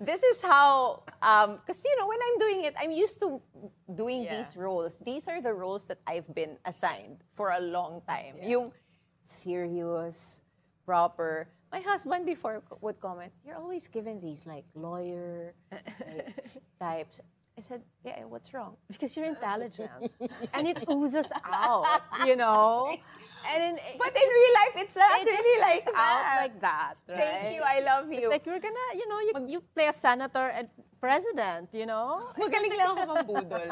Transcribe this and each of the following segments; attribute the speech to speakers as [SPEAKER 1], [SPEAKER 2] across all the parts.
[SPEAKER 1] this is how, um, because you know, when I'm doing it, I'm used to doing
[SPEAKER 2] Yeah.
[SPEAKER 1] these roles. These are the roles that I've been assigned for a long time.
[SPEAKER 2] Yeah.
[SPEAKER 1] Yung serious, proper. My husband before would comment, "You're always given these like lawyer like, types." I said, "Yeah, what's wrong?"
[SPEAKER 2] because you're intelligent and it oozes out, you know. And in,
[SPEAKER 1] But in real life, it's not
[SPEAKER 2] it just
[SPEAKER 1] really like
[SPEAKER 2] comes out like that, right?
[SPEAKER 1] Thank you, I love you.
[SPEAKER 2] It's like you're gonna, you know, you, you play a senator and president, you know.
[SPEAKER 1] Magaling lang ako mambudol.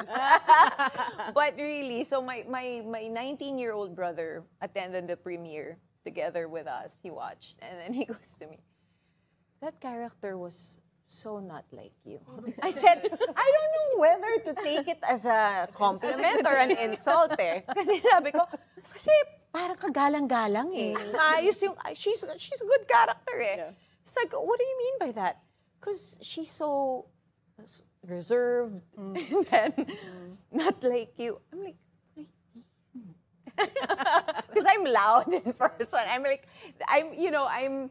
[SPEAKER 1] but really, so my my my 19-year-old brother attended the premiere together with us. He watched and then he goes to me, "That character was so not like you." I said, "I don't know whether to take it as a compliment or an insult eh." Kasi sabi ko, kasi parang kagalang-galang eh. Ayos yung she's she's a good character eh.
[SPEAKER 2] Yeah.
[SPEAKER 1] It's like, "What do you mean by that?" Because she's so reserved and then not like you. I'm like, because I'm loud in person. I'm like, I'm, you know, I'm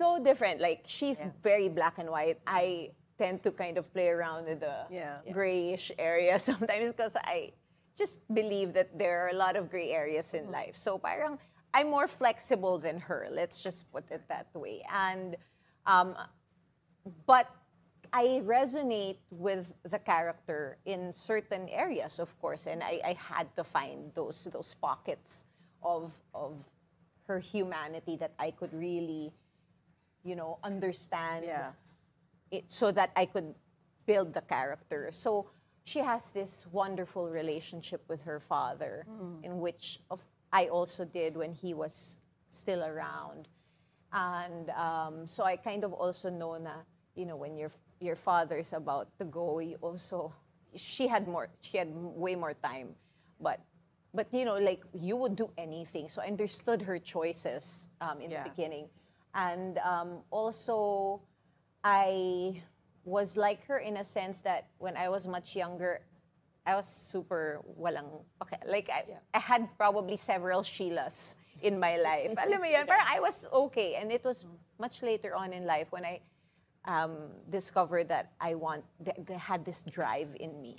[SPEAKER 1] so different. Like she's very black and white. I tend to kind of play around with the
[SPEAKER 2] Yeah. Yeah.
[SPEAKER 1] grayish area sometimes because I just believe that there are a lot of gray areas in life. So parang I'm more flexible than her. Let's just put it that way. And um, but I resonate with the character in certain areas, of course, and I, I had to find those those pockets of of her humanity that I could really, you know, understand
[SPEAKER 2] Yeah.
[SPEAKER 1] it so that I could build the character. So she has this wonderful relationship with her father, in which of I also did when he was still around, and um, so I kind of also know that, you know when your your father's about to go, you also she had more she had way more time, but. But you know, like you would do anything, so I understood her choices um, in
[SPEAKER 2] Yeah.
[SPEAKER 1] the beginning, and um, also I was like her in a sense that when I was much younger, I was super walang okay. Like I, I had probably several Sheilas in my life. Alam mo yun, parang I was okay. And it was much later on in life when I um, discovered that I want, that I had this drive in me.